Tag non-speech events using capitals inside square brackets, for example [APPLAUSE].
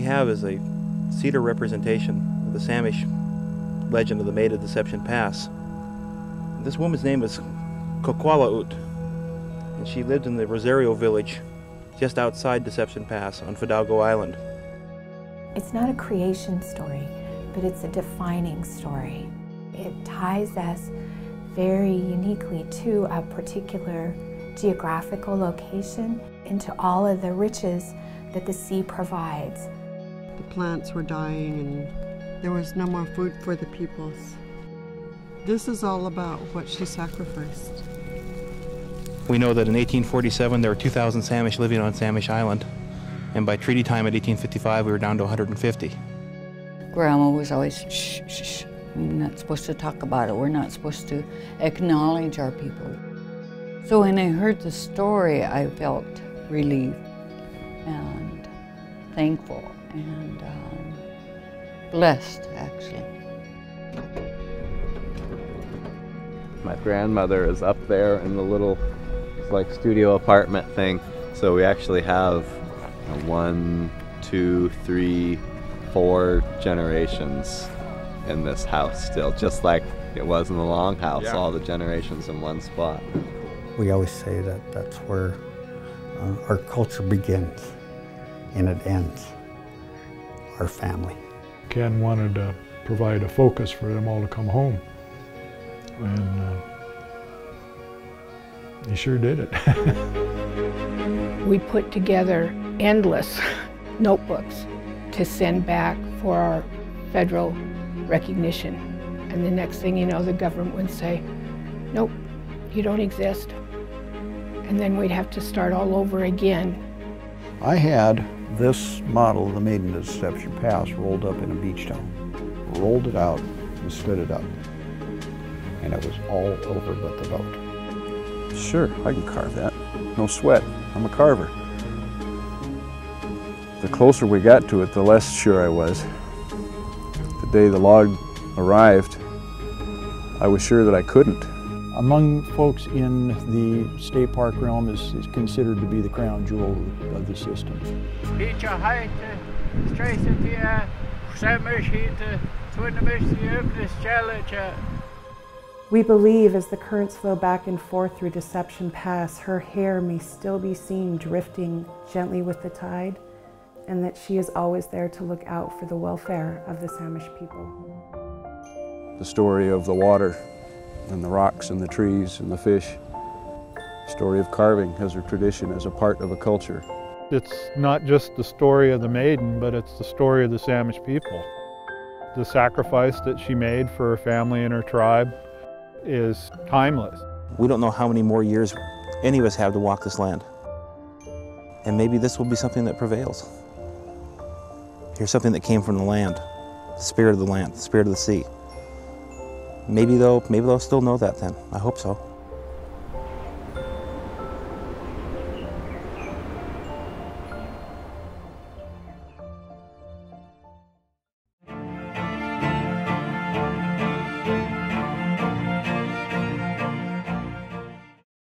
we have is a cedar representation of the Samish legend of the Maid of Deception Pass. This woman's name is Ko-kwahl-alwoot, and she lived in the Rosario village just outside Deception Pass on Fidalgo Island. It's not a creation story, but it's a defining story. It ties us very uniquely to a particular geographical location into all of the riches that the sea provides. The plants were dying and there was no more food for the peoples. This is all about what she sacrificed. We know that in 1847 there were 2,000 Samish living on Samish Island, and by treaty time in 1855 we were down to 150. Grandma was always shh, shh, shh. We're not supposed to talk about it. We're not supposed to acknowledge our people. So when I heard the story, I felt relieved and thankful and um, blessed, actually. My grandmother is up there in the little, like studio apartment thing. So we actually have one, two, three, four generations in this house still, just like it was in the longhouse, yeah. all the generations in one spot. We always say that that's where uh, our culture begins and it ends, our family. Ken wanted to provide a focus for them all to come home. And uh, he sure did it. [LAUGHS] we put together endless [LAUGHS] notebooks to send back for our federal recognition. And the next thing you know, the government would say, nope, you don't exist. And then we'd have to start all over again. I had this model of the Maiden Deception Pass rolled up in a beach towel. Rolled it out and stood it up. And it was all over but the boat. Sure, I can carve that. No sweat. I'm a carver. The closer we got to it, the less sure I was The day the log arrived, I was sure that I couldn't. Among folks in the state park realm is, is considered to be the crown jewel of the system. We believe as the currents flow back and forth through Deception Pass, her hair may still be seen drifting gently with the tide and that she is always there to look out for the welfare of the Samish people. The story of the water and the rocks and the trees and the fish. Story of carving as a tradition, as a part of a culture. It's not just the story of the maiden, but it's the story of the Samish people. The sacrifice that she made for her family and her tribe is timeless. We don't know how many more years any of us have to walk this land. And maybe this will be something that prevails. Here's something that came from the land, the spirit of the land, the spirit of the sea. Maybe they'll, maybe they'll still know that then. I hope so.